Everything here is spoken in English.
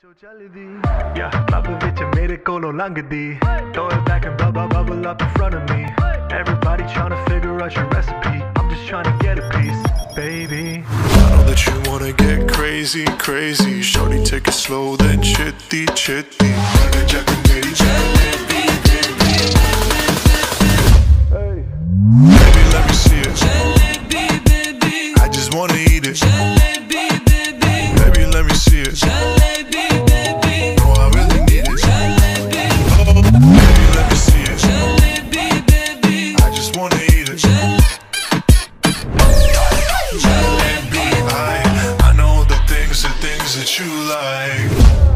Faccio gelidi, yeah, Popovich made it go no langadi. Throw it back and bubble, bubble up in front of me. Everybody trying to figure out your recipe. I'm just trying to get a piece, baby. I know that you wanna get crazy, crazy. Shorty, take it slow, then chitty, chitty. Hey. Baby, let me see it. I just wanna eat wanna eat it. Jelly. I, I know the things, the things that you like.